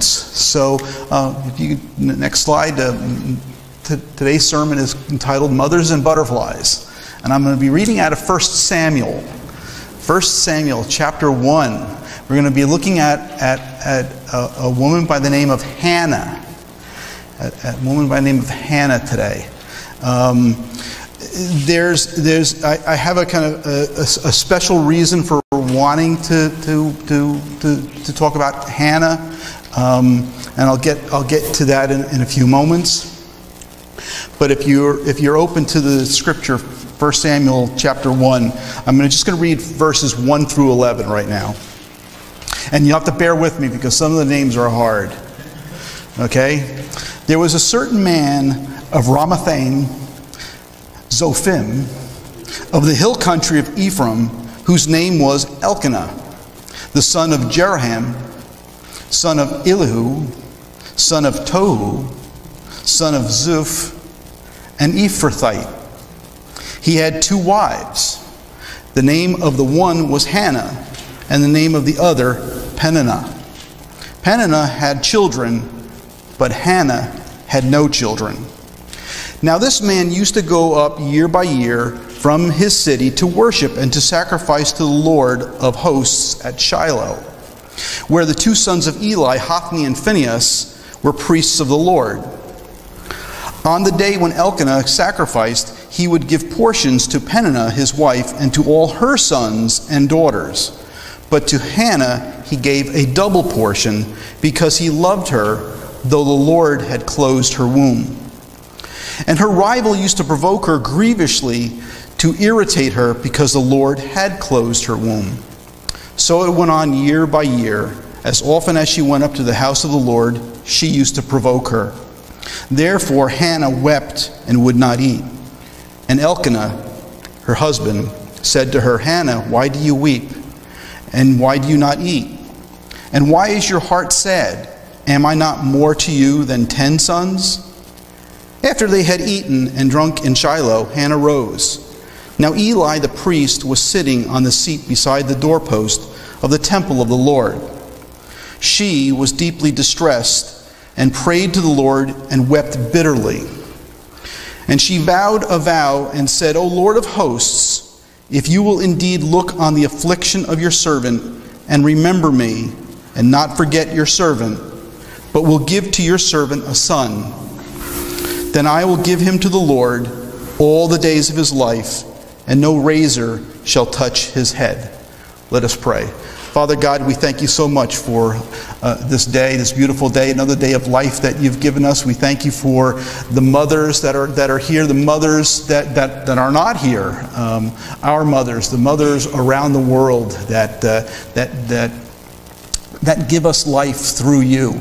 So, uh, if you next slide. Uh, today's sermon is entitled "Mothers and Butterflies," and I'm going to be reading out of 1 Samuel, 1 Samuel chapter one. We're going to be looking at at, at a, a woman by the name of Hannah, a woman by the name of Hannah today. Um, there's, there's, I, I, have a kind of a, a, a, special reason for wanting to, to, to, to, to talk about Hannah, um, and I'll get, I'll get to that in, in a few moments. But if you're, if you're open to the scripture, 1 Samuel chapter 1, I'm just going to read verses 1 through 11 right now. And you have to bear with me because some of the names are hard. Okay? There was a certain man of Ramathaim, Zophim, of the hill country of Ephraim, whose name was Elkanah, the son of Jeroham, son of Elihu, son of Tohu, son of Zuph, an Ephrathite. He had two wives. The name of the one was Hannah, and the name of the other Peninnah. Peninnah had children, but Hannah had no children. Now, this man used to go up year by year from his city to worship and to sacrifice to the Lord of hosts at Shiloh, where the two sons of Eli, Hophni and Phinehas, were priests of the Lord. On the day when Elkanah sacrificed, he would give portions to Peninnah, his wife, and to all her sons and daughters. But to Hannah he gave a double portion because he loved her, though the Lord had closed her womb. And her rival used to provoke her grievously to irritate her because the Lord had closed her womb. So it went on year by year. As often as she went up to the house of the Lord, she used to provoke her. Therefore Hannah wept and would not eat. And Elkanah, her husband, said to her, Hannah, why do you weep? And why do you not eat? And why is your heart sad? Am I not more to you than ten sons? After they had eaten and drunk in Shiloh, Hannah rose. Now Eli the priest was sitting on the seat beside the doorpost of the temple of the Lord. She was deeply distressed and prayed to the Lord and wept bitterly. And she vowed a vow and said, O Lord of hosts, if you will indeed look on the affliction of your servant and remember me and not forget your servant, but will give to your servant a son, then I will give him to the Lord all the days of his life, and no razor shall touch his head. Let us pray. Father God, we thank you so much for uh, this day, this beautiful day, another day of life that you've given us. We thank you for the mothers that are, that are here, the mothers that, that, that are not here, um, our mothers, the mothers around the world that, uh, that, that, that give us life through you.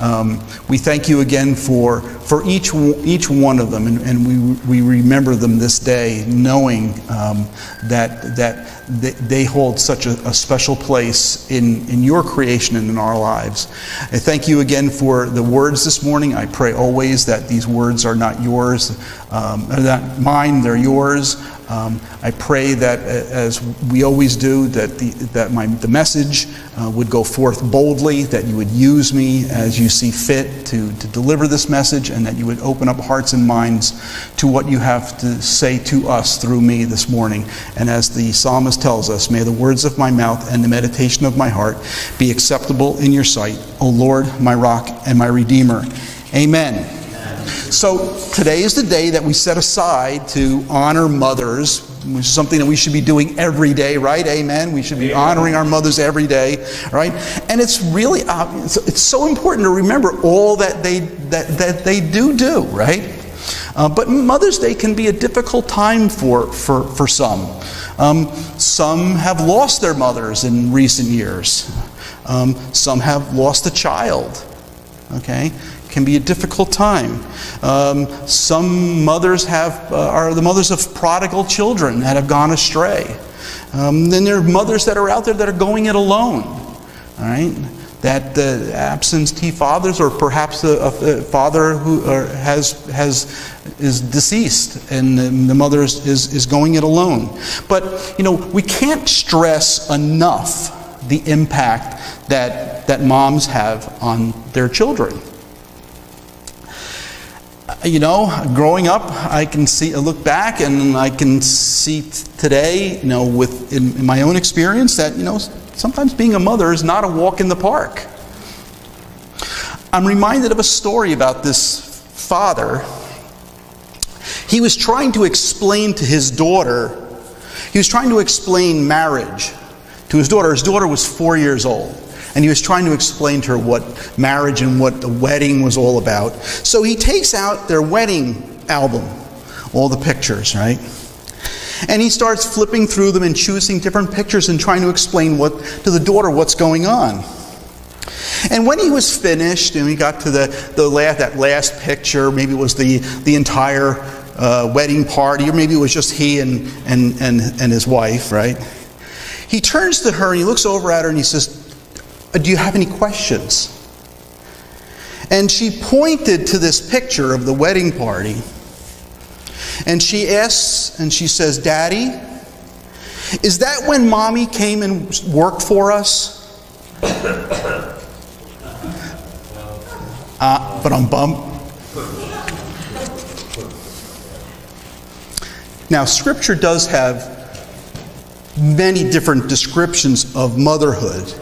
Um, we thank you again for, for each, each one of them, and, and we, we remember them this day, knowing um, that, that they hold such a, a, special place in, in your creation and in our lives. I thank you again for the words this morning. I pray always that these words are not yours, um, not mine, they're yours. Um, I pray that, as we always do, that the, that my, the message uh, would go forth boldly, that you would use me as you see fit to, to deliver this message, and that you would open up hearts and minds to what you have to say to us through me this morning. And as the psalmist tells us, may the words of my mouth and the meditation of my heart be acceptable in your sight, O Lord, my rock and my redeemer. Amen. So today is the day that we set aside to honor mothers, which is something that we should be doing every day, right? Amen. We should be honoring our mothers every day, right? And it's really obvious. It's so important to remember all that they that that they do do, right? Uh, but Mother's Day can be a difficult time for for for some. Um, some have lost their mothers in recent years. Um, some have lost a child. Okay, can be a difficult time. Um, some mothers have, uh, are the mothers of prodigal children that have gone astray. Um, then there are mothers that are out there that are going it alone. All right? That uh, absentee fathers, or perhaps a, a father who has, has, is deceased and the mother is, is, is going it alone. But, you know, we can't stress enough the impact that, that moms have on their children. You know, growing up, I can see, I look back and I can see today, you know, with in, in my own experience, that you know, sometimes being a mother is not a walk in the park. I'm reminded of a story about this father. He was trying to explain to his daughter, he was trying to explain marriage to his daughter. His daughter was four years old. And he was trying to explain to her what marriage and what the wedding was all about. So he takes out their wedding album, all the pictures, right? And he starts flipping through them and choosing different pictures and trying to explain what, to the daughter what's going on. And when he was finished and we got to the, the last, that last picture, maybe it was the, the entire uh, wedding party, or maybe it was just he and, and, and, and his wife, right? He turns to her and he looks over at her and he says, Do you have any questions? And she pointed to this picture of the wedding party. And she asks, and she says, Daddy, is that when mommy came and worked for us? Uh, but I'm bummed. Now, Scripture does have many different descriptions of motherhood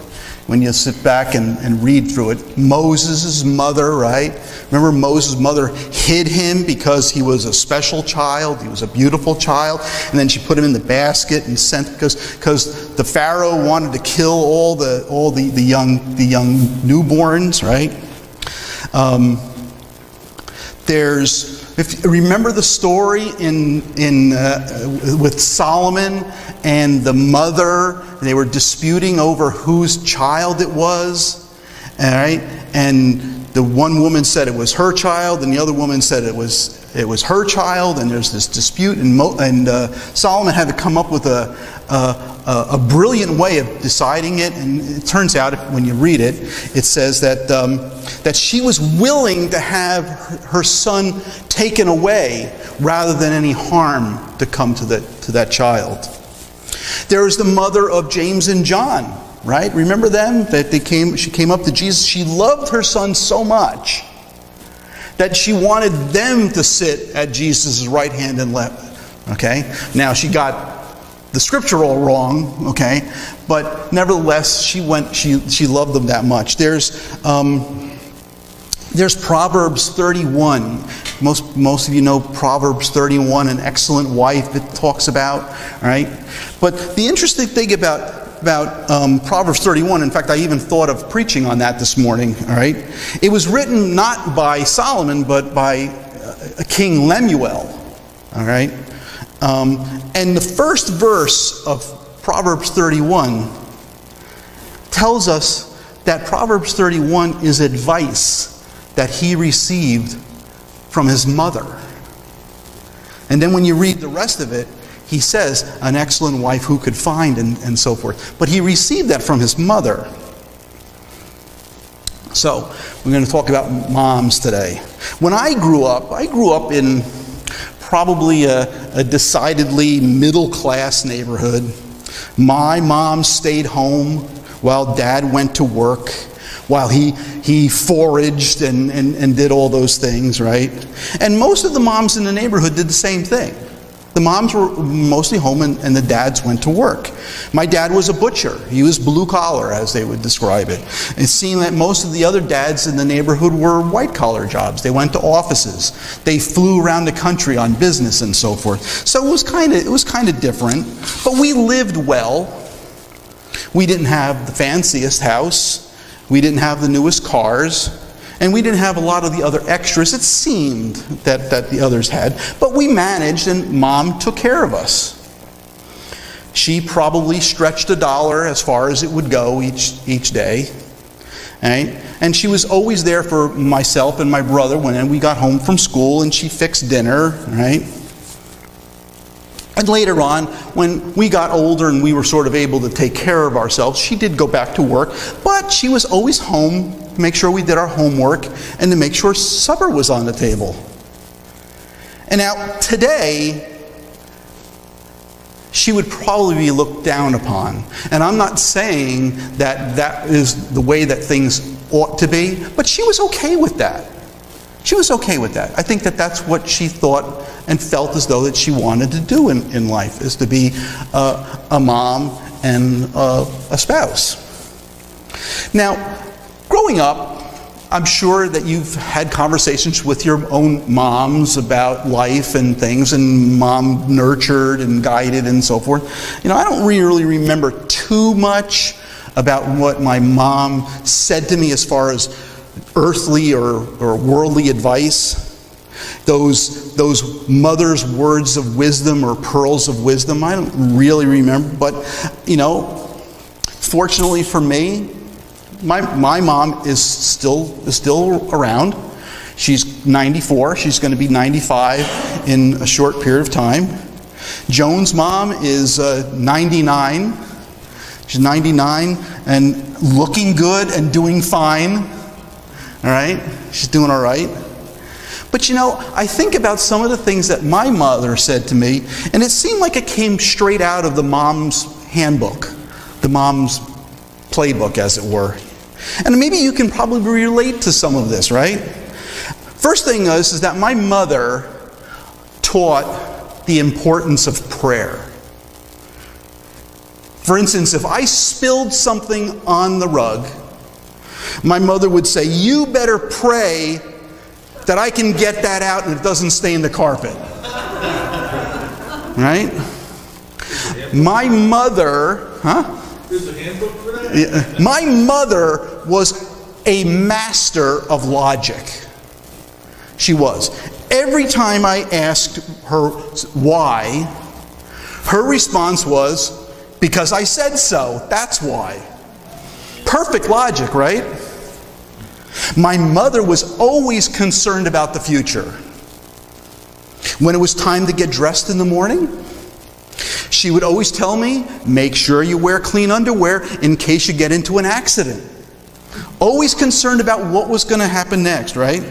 when you sit back and, and read through it. Moses' mother, right? Remember, Moses' mother hid him because he was a special child, he was a beautiful child, and then she put him in the basket and sent because because the Pharaoh wanted to kill all the all the, the young the young newborns, right? Um, there's if remember the story in in uh, with Solomon and the mother, they were disputing over whose child it was, all right? And the one woman said it was her child, and the other woman said it was it was her child, and there's this dispute, and, Mo, and uh, Solomon had to come up with a, a, a, brilliant way of deciding it. And it turns out, when you read it, it says that, um, that she was willing to have her son taken away rather than any harm to come to, the, to that child. There is the mother of James and John, right? Remember them? That they came, she came up to Jesus. She loved her son so much that she wanted them to sit at Jesus' right hand and left. Okay? Now she got the scripture all wrong, okay? But nevertheless, she went, she, she loved them that much. There's, um, there's Proverbs 31. Most, most of you know Proverbs 31, an excellent wife it talks about, right? But the interesting thing about about um, Proverbs 31. In fact, I even thought of preaching on that this morning. All right, it was written not by Solomon, but by uh, King Lemuel. All right, um, and the first verse of Proverbs 31 tells us that Proverbs 31 is advice that he received from his mother. And then when you read the rest of it, he says, an excellent wife who could find, and, and so forth. But he received that from his mother. So, we're going to talk about moms today. When I grew up, I grew up in probably a, a decidedly middle class neighborhood. My mom stayed home while dad went to work while he, he foraged and, and, and did all those things, right? And most of the moms in the neighborhood did the same thing. The moms were mostly home and, and, the dads went to work. My dad was a butcher. He was blue collar, as they would describe it. It seemed that most of the other dads in the neighborhood were white collar jobs. They went to offices. They flew around the country on business and so forth. So it was kind of it was kind of different. But we lived well. We didn't have the fanciest house. We didn't have the newest cars, and we didn't have a lot of the other extras it seemed that, that the others had, but we managed, and mom took care of us. She probably stretched a dollar as far as it would go each, each day. Right? And she was always there for myself and my brother when we got home from school, and she fixed dinner, right? And later on, when we got older and we were sort of able to take care of ourselves, she did go back to work, but she was always home to make sure we did our homework and to make sure supper was on the table. And now, today, she would probably be looked down upon. And I'm not saying that that is the way that things ought to be, but she was okay with that. She was okay with that. I think that that's what she thought and felt as though that she wanted to do in, in life, is to be uh, a mom and uh, a spouse. Now, growing up, I'm sure that you've had conversations with your own moms about life and things, and mom nurtured and guided and so forth. You know, I don't really remember too much about what my mom said to me as far as earthly or, or worldly advice. Those, those mother's words of wisdom or pearls of wisdom, I don't really remember. But, you know, fortunately for me, my, my mom is still, is still around. She's 94. She's going to be 95 in a short period of time. Joan's mom is uh, 99. She's 99 and looking good and doing fine. All right? She's doing all right. But you know, I think about some of the things that my mother said to me, and it seemed like it came straight out of the mom's handbook, the mom's playbook, as it were. And maybe you can probably relate to some of this, right? First thing is, is that my mother taught the importance of prayer. For instance, if I spilled something on the rug, my mother would say, You better pray that I can get that out and it doesn't stain the carpet. Right? My mother, huh? There's a handbook for that? My mother was a master of logic. She was. Every time I asked her why, her response was, Because I said so. That's why. Perfect logic, right? My mother was always concerned about the future. When it was time to get dressed in the morning, she would always tell me, make sure you wear clean underwear in case you get into an accident. Always concerned about what was going to happen next, right?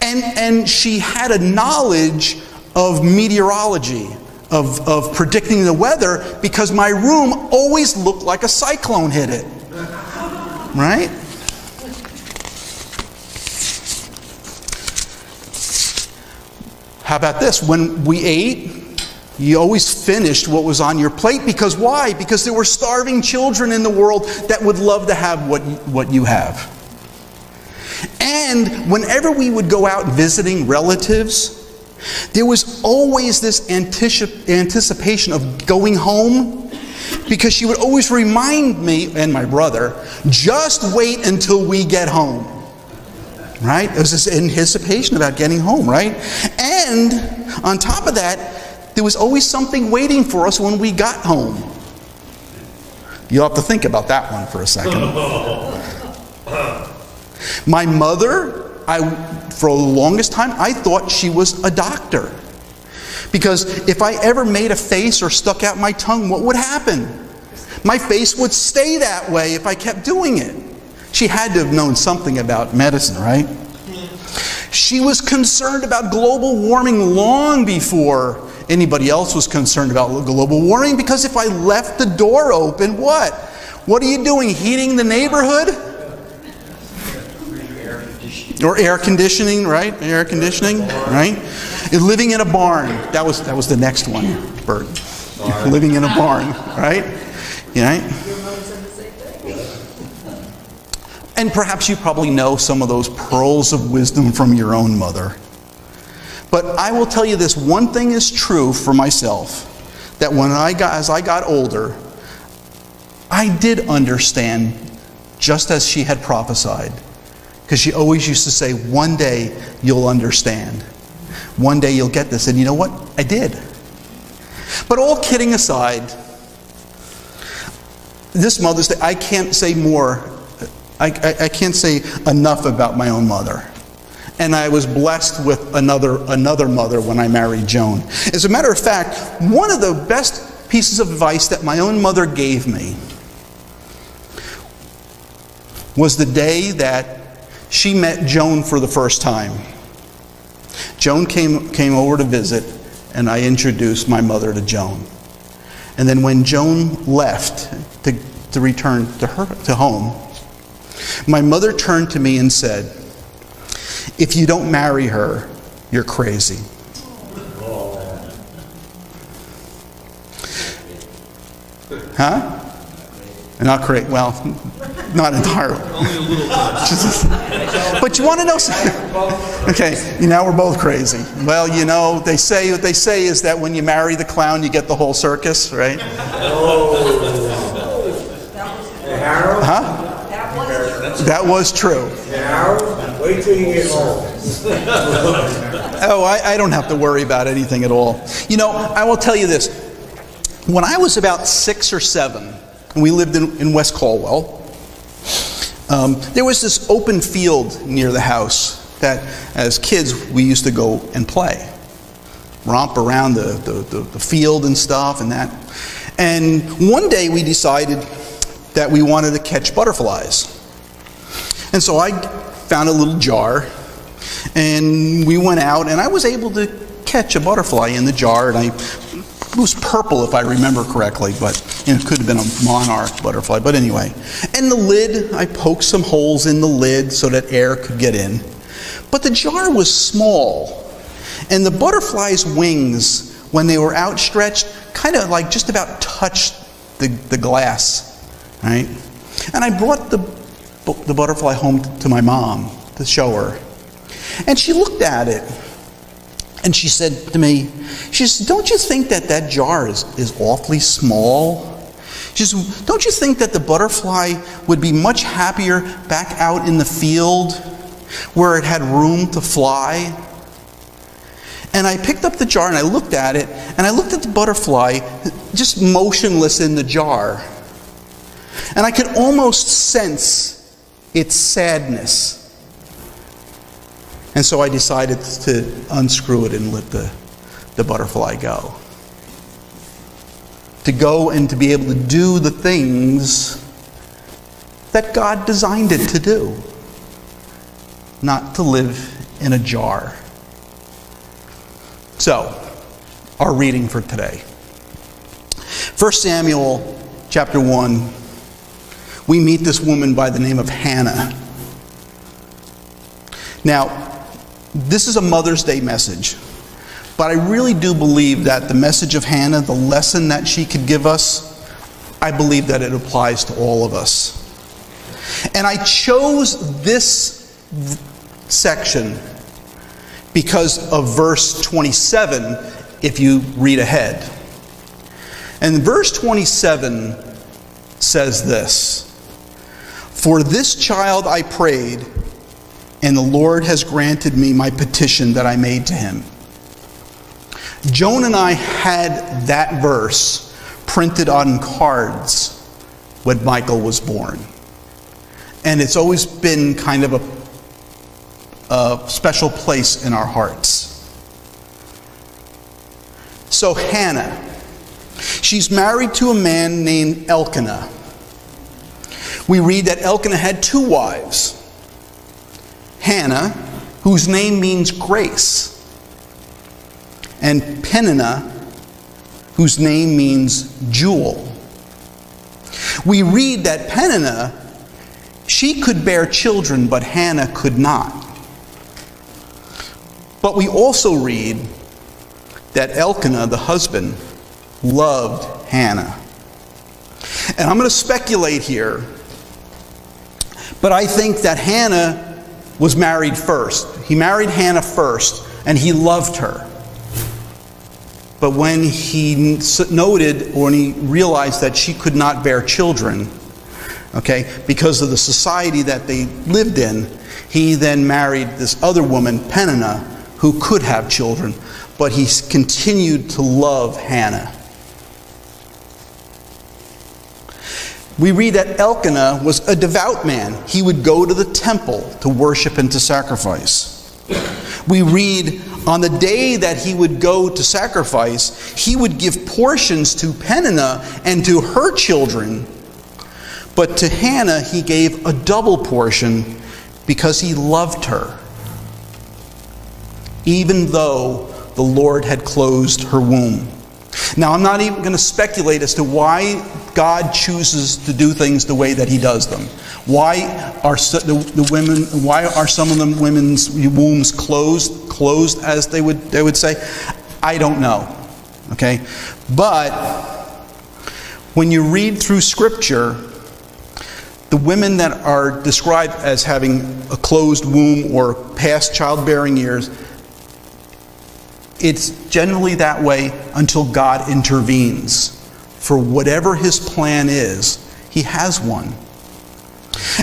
And, and she had a knowledge of meteorology, of, of predicting the weather, because my room always looked like a cyclone hit it. Right? How about this? When we ate, you always finished what was on your plate because why? Because there were starving children in the world that would love to have what, what you have. And whenever we would go out visiting relatives, there was always this anticip- anticipation of going home because she would always remind me and my brother just wait until we get home. Right? It was this anticipation about getting home, right? And on top of that, there was always something waiting for us when we got home. You'll have to think about that one for a second. My mother, I, for the longest time, I thought she was a doctor. Because if I ever made a face or stuck out my tongue, what would happen? My face would stay that way if I kept doing it. She had to have known something about medicine, right? She was concerned about global warming long before anybody else was concerned about global warming because if I left the door open, what? What are you doing? Heating the neighborhood? Or air conditioning, right? Air conditioning, right? Living in a barn. That was that was the next one, Bert. Living in a barn, right? Yeah. And perhaps you probably know some of those pearls of wisdom from your own mother. But I will tell you this one thing is true for myself that when I got, as I got older, I did understand just as she had prophesied. Because she always used to say, One day you'll understand. One day you'll get this. And you know what? I did. But all kidding aside, this Mother's Day, I can't say more. I, I, I can't say enough about my own mother and I was blessed with another, another mother when I married Joan. As a matter of fact, one of the best pieces of advice that my own mother gave me was the day that she met Joan for the first time. Joan came, came over to visit, and I introduced my mother to Joan. And then when Joan left to, to return to her to home, my mother turned to me and said, If you don't marry her, you're crazy. Huh? Not crazy. Well, not entirely. Only a little bit. But you want to know something? Okay, now we're both crazy. Well, you know, they say what they say is that when you marry the clown, you get the whole circus, right? Harold, Huh? That was true. Harold, wait till you get home. Oh, I, I don't have to worry about anything at all. You know, I will tell you this. When I was about six or seven, and we lived in, in West Caldwell, um, there was this open field near the house that, as kids, we used to go and play. Romp around the, the, the, the field and stuff and that. And one day we decided that we wanted to catch butterflies. And so I found a little jar and we went out and I was able to catch a butterfly in the jar and I it was purple if I remember correctly, but it could have been a monarch butterfly. But anyway, and the lid, I poked some holes in the lid so that air could get in. But the jar was small, and the butterfly's wings, when they were outstretched, kind of like just about touched the, the glass, right? And I brought the, the butterfly home to my mom to show her. And she looked at it and she said to me, she says, Don't you think that that jar is, is awfully small? She says, Don't you think that the butterfly would be much happier back out in the field where it had room to fly? And I picked up the jar and I looked at it, and I looked at the butterfly just motionless in the jar. And I could almost sense its sadness. And so I decided to unscrew it and let the, the butterfly go. To go and to be able to do the things that God designed it to do, not to live in a jar. So, our reading for today 1 Samuel chapter 1, we meet this woman by the name of Hannah. Now, this is a Mother's Day message, but I really do believe that the message of Hannah, the lesson that she could give us, I believe that it applies to all of us. And I chose this section because of verse 27, if you read ahead. And verse 27 says this For this child I prayed and the Lord has granted me my petition that I made to him. Joan and I had that verse printed on cards when Michael was born. And it's always been kind of a, a special place in our hearts. So, Hannah, she's married to a man named Elkanah. We read that Elkanah had two wives. Hannah, whose name means grace, and Peninnah, whose name means jewel. We read that Peninnah, she could bear children, but Hannah could not. But we also read that Elkanah, the husband, loved Hannah. And I'm going to speculate here, but I think that Hannah was married first. He married Hannah first, and he loved her. But when he noted or when he realized that she could not bear children, okay, because of the society that they lived in, he then married this other woman, Peninnah, who could have children, but he continued to love Hannah. We read that Elkanah was a devout man. He would go to the temple to worship and to sacrifice. We read on the day that he would go to sacrifice, he would give portions to Peninnah and to her children. But to Hannah, he gave a double portion because he loved her, even though the Lord had closed her womb. Now, I'm not even going to speculate as to why God chooses to do things the way that He does them. Why are the, the women? Why are some of the women's wombs closed? Closed, as they would they would say. I don't know. Okay, but when you read through Scripture, the women that are described as having a closed womb or past childbearing years it's generally that way until God intervenes. For whatever his plan is, he has one.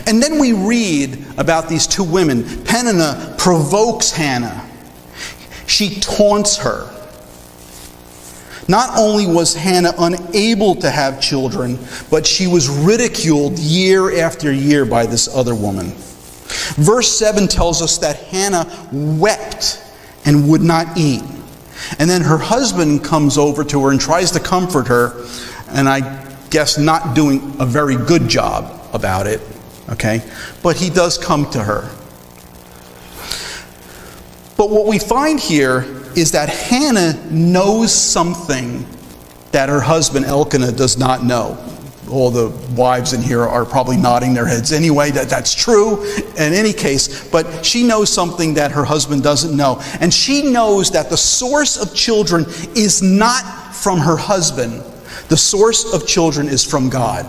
And then we read about these two women. Peninnah provokes Hannah, she taunts her. Not only was Hannah unable to have children, but she was ridiculed year after year by this other woman. Verse 7 tells us that Hannah wept and would not eat. And then her husband comes over to her and tries to comfort her, and I guess not doing a very good job about it, okay? But he does come to her. But what we find here is that Hannah knows something that her husband Elkanah does not know all the wives in here are probably nodding their heads anyway that that's true in any case but she knows something that her husband doesn't know and she knows that the source of children is not from her husband the source of children is from god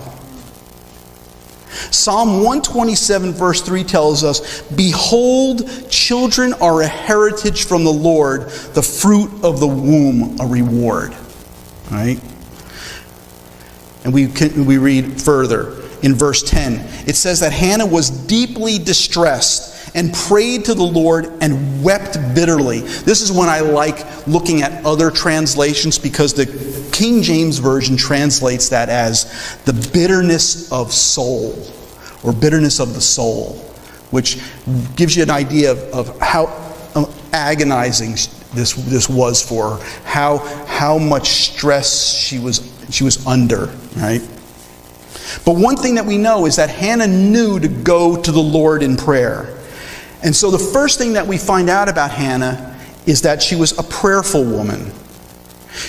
Psalm 127, verse 3 tells us, Behold, children are a heritage from the Lord, the fruit of the womb a reward. All right? And we, can, we read further in verse 10. It says that Hannah was deeply distressed and prayed to the Lord and wept bitterly. This is when I like looking at other translations because the King James Version translates that as the bitterness of soul or bitterness of the soul, which gives you an idea of, of how uh, agonizing this, this was for her, how, how much stress she was, she was under, right? But one thing that we know is that Hannah knew to go to the Lord in prayer. And so the first thing that we find out about Hannah is that she was a prayerful woman.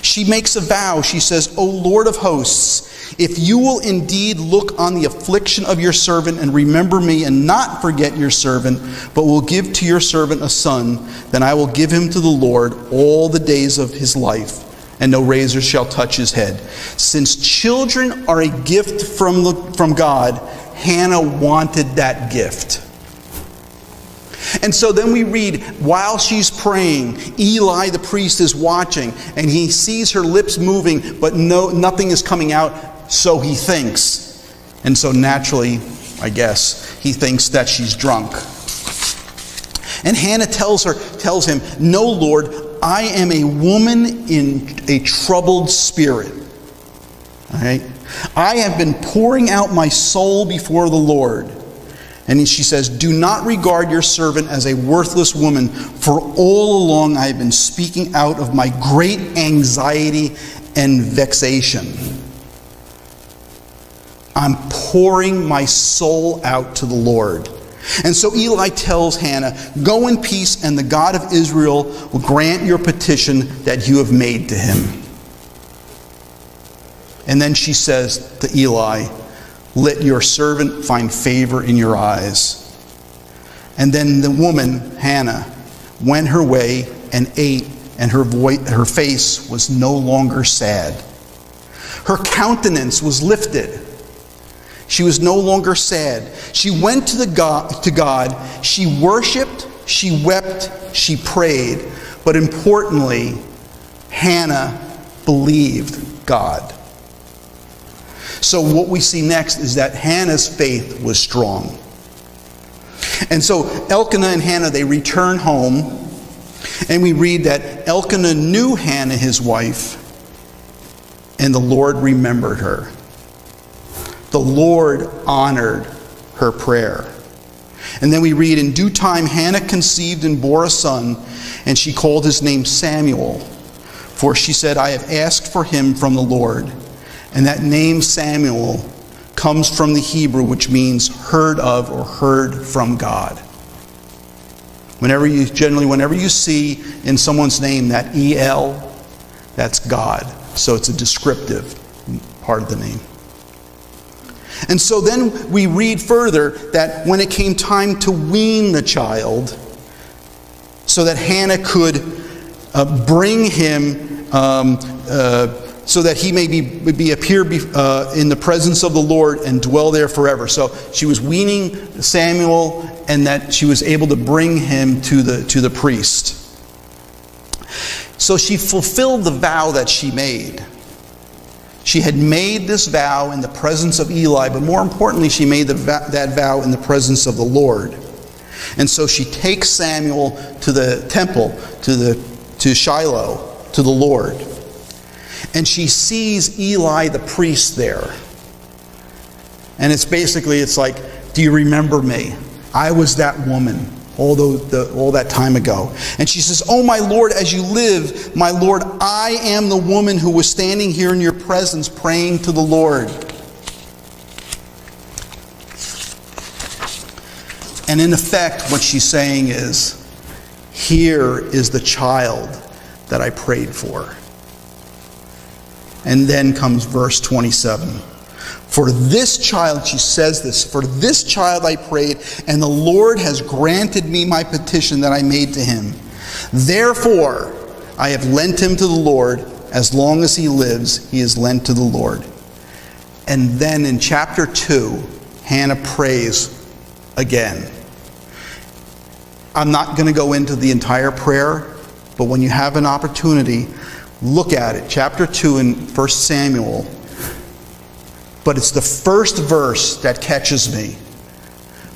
She makes a vow. She says, O Lord of hosts, if you will indeed look on the affliction of your servant and remember me and not forget your servant, but will give to your servant a son, then I will give him to the Lord all the days of his life, and no razor shall touch his head. Since children are a gift from, the, from God, Hannah wanted that gift. And so then we read, while she's praying, Eli the priest is watching, and he sees her lips moving, but no, nothing is coming out so he thinks. And so naturally, I guess, he thinks that she's drunk. And Hannah tells her, tells him, No, Lord, I am a woman in a troubled spirit. All right? I have been pouring out my soul before the Lord. And she says, Do not regard your servant as a worthless woman, for all along I have been speaking out of my great anxiety and vexation. I'm pouring my soul out to the Lord. And so Eli tells Hannah, Go in peace, and the God of Israel will grant your petition that you have made to him. And then she says to Eli, Let your servant find favor in your eyes. And then the woman, Hannah, went her way and ate, and her, voice, her face was no longer sad. Her countenance was lifted she was no longer sad. She went to, the God, to God. She worshiped, she wept, she prayed. But importantly, Hannah believed God. So, what we see next is that Hannah's faith was strong. And so, Elkanah and Hannah, they return home, and we read that Elkanah knew Hannah, his wife, and the Lord remembered her the Lord honored her prayer. And then we read, In due time, Hannah conceived and bore a son, and she called his name Samuel. For she said, I have asked for him from the Lord. And that name Samuel comes from the Hebrew, which means heard of or heard from God. Whenever you, generally, whenever you see in someone's name that EL, That's God. So it's a descriptive part of the name. And so then we read further that when it came time to wean the child, so that Hannah could uh, bring him, um, uh, so that he may be, be appear be, uh, in the presence of the Lord and dwell there forever. So she was weaning Samuel, and that she was able to bring him to the to the priest. So she fulfilled the vow that she made. She had made this vow in the presence of Eli, but more importantly, she made that vow in the presence of the Lord. And so she takes Samuel to the temple, to, the, to Shiloh, to the Lord. And she sees Eli the priest there. And it's basically, it's like, do you remember me? I was that woman all, the, all that time ago. And she says, Oh, my Lord, as you live, my Lord, I am the woman who was standing here in your presence praying to the Lord. And in effect, what she's saying is, Here is the child that I prayed for. And then comes verse 27. For this child, she says this, for this child I prayed, and the Lord has granted me my petition that I made to him. Therefore, I have lent him to the Lord. As long as he lives, he is lent to the Lord. And then in chapter 2, Hannah prays again. I'm not going to go into the entire prayer, but when you have an opportunity, look at it. Chapter 2 in 1 Samuel but it's the first verse that catches me,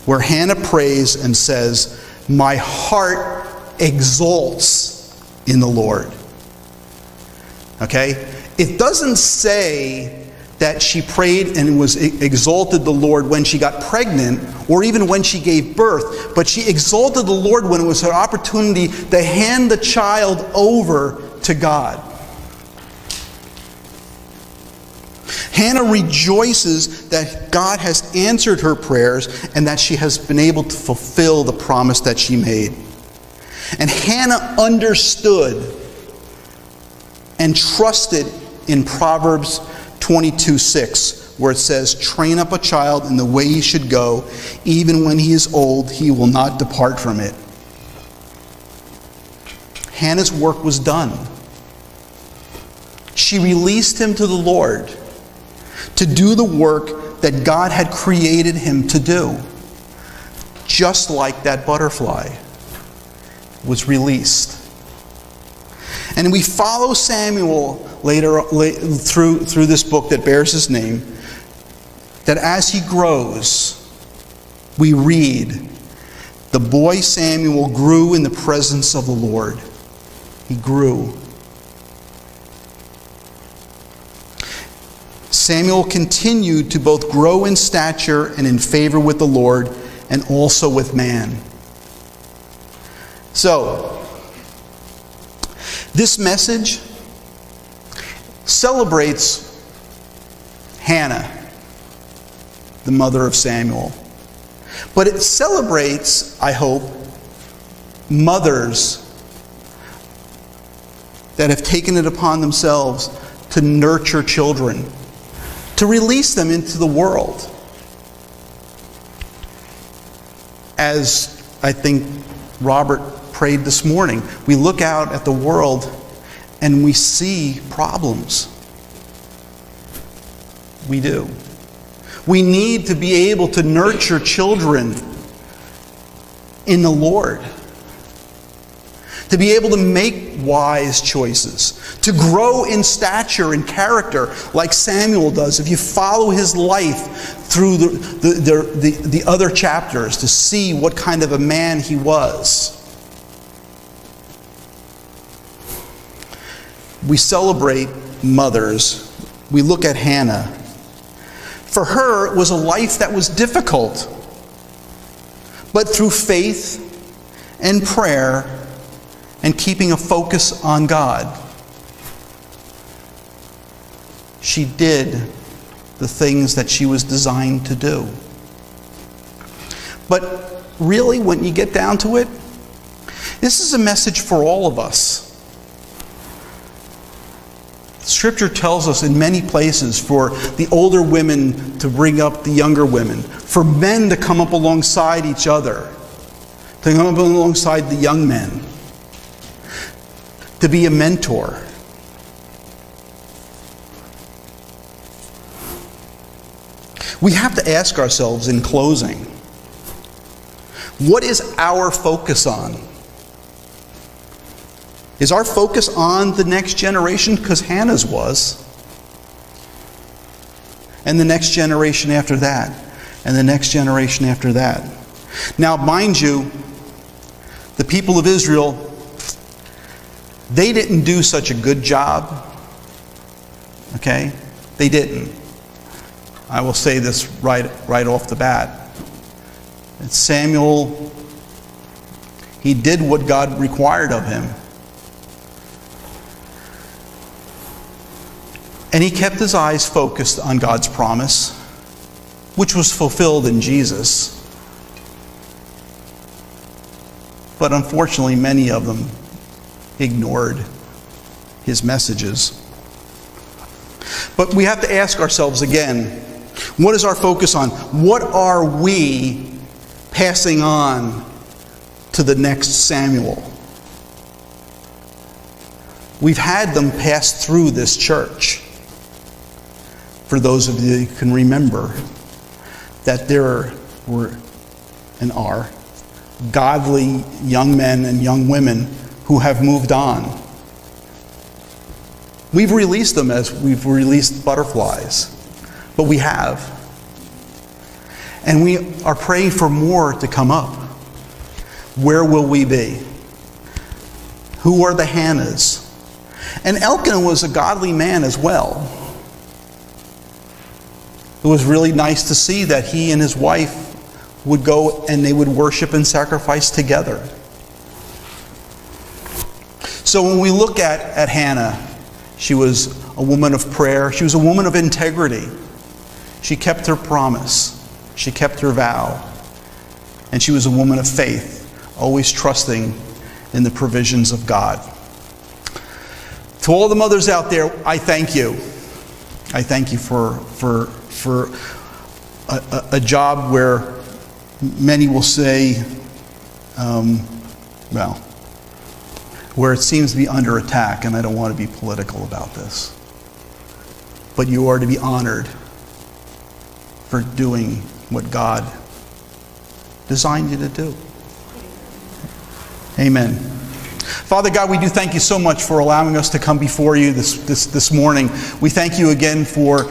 where Hannah prays and says, My heart exults in the Lord. Okay? It doesn't say that she prayed and was exalted the Lord when she got pregnant or even when she gave birth, but she exalted the Lord when it was her opportunity to hand the child over to God. Hannah rejoices that God has answered her prayers and that she has been able to fulfill the promise that she made. And Hannah understood and trusted in Proverbs 22 6, where it says, Train up a child in the way he should go, even when he is old, he will not depart from it. Hannah's work was done. She released him to the Lord to do the work that God had created him to do. Just like that butterfly was released. And we follow Samuel later through, through this book that bears his name, that as he grows, we read, the boy Samuel grew in the presence of the Lord. He grew. Samuel continued to both grow in stature and in favor with the Lord and also with man. So, this message celebrates Hannah, the mother of Samuel. But it celebrates, I hope, mothers that have taken it upon themselves to nurture children to release them into the world. As I think Robert prayed this morning, we look out at the world and we see problems. We do. We need to be able to nurture children in the Lord to be able to make wise choices, to grow in stature and character like Samuel does. If you follow his life through the, the, the, the, the other chapters to see what kind of a man he was. We celebrate mothers. We look at Hannah. For her, it was a life that was difficult. But through faith and prayer, and keeping a focus on God. She did the things that she was designed to do. But really, when you get down to it, this is a message for all of us. Scripture tells us in many places for the older women to bring up the younger women, for men to come up alongside each other, to come up alongside the young men, to be a mentor. We have to ask ourselves in closing what is our focus on? Is our focus on the next generation? Because Hannah's was. And the next generation after that. And the next generation after that. Now, mind you, the people of Israel, they didn't do such a good job. Okay? They didn't. I will say this right, right off the bat. Samuel, he did what God required of him. And he kept his eyes focused on God's promise, which was fulfilled in Jesus. But unfortunately, many of them ignored his messages. But we have to ask ourselves again what is our focus on? What are we passing on to the next Samuel? We've had them pass through this church for those of you who can remember that there were and are godly young men and young women who have moved on. We've released them as we've released butterflies, but we have. And we are praying for more to come up. Where will we be? Who are the Hannahs? And Elkanah was a godly man as well. It was really nice to see that he and his wife would go and they would worship and sacrifice together. So when we look at, at Hannah, she was a woman of prayer, she was a woman of integrity. She kept her promise, she kept her vow, and she was a woman of faith, always trusting in the provisions of God. To all the mothers out there, I thank you. I thank you for, for for a, a, a job where many will say, um, well, where it seems to be under attack, and I don't want to be political about this. But you are to be honored for doing what God designed you to do. Amen. Father God, we do thank you so much for allowing us to come before you this, this, this morning. We thank you again for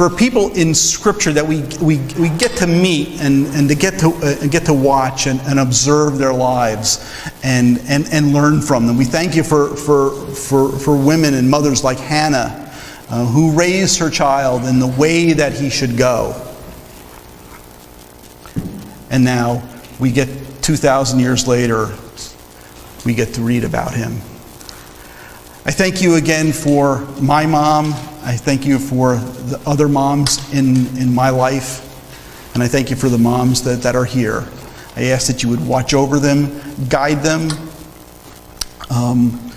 for people in Scripture that we, we, we get to meet and, and to get to, uh, get to watch and, and observe their lives and, and, and learn from them. We thank you for, for, for, for women and mothers like Hannah uh, who raised her child in the way that he should go. And now we get 2,000 years later, we get to read about him. I thank you again for my mom I thank you for the other moms in, in my life, and I thank you for the moms that, that are here. I ask that you would watch over them, guide them, um,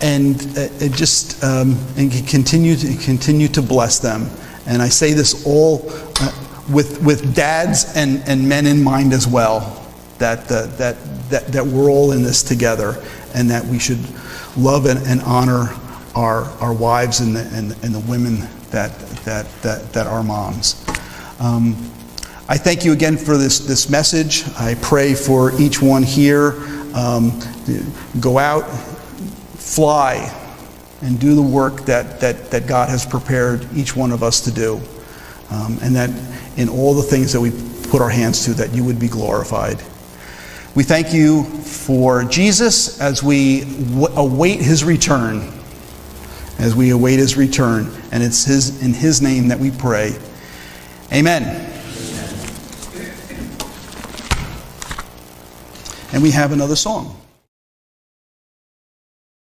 and uh, just um, and continue to continue to bless them. And I say this all uh, with with dads and, and men in mind as well. That, uh, that that that we're all in this together, and that we should love and, and honor our, our wives and the, and, and the women that, that, that, that are moms. Um, I thank you again for this, this message. I pray for each one here. Um, go out, fly, and do the work that, that, that God has prepared each one of us to do. Um, and that in all the things that we put our hands to, that you would be glorified. We thank you for Jesus as we w- await his return as we await his return. And it's his, in his name that we pray. Amen. And we have another song.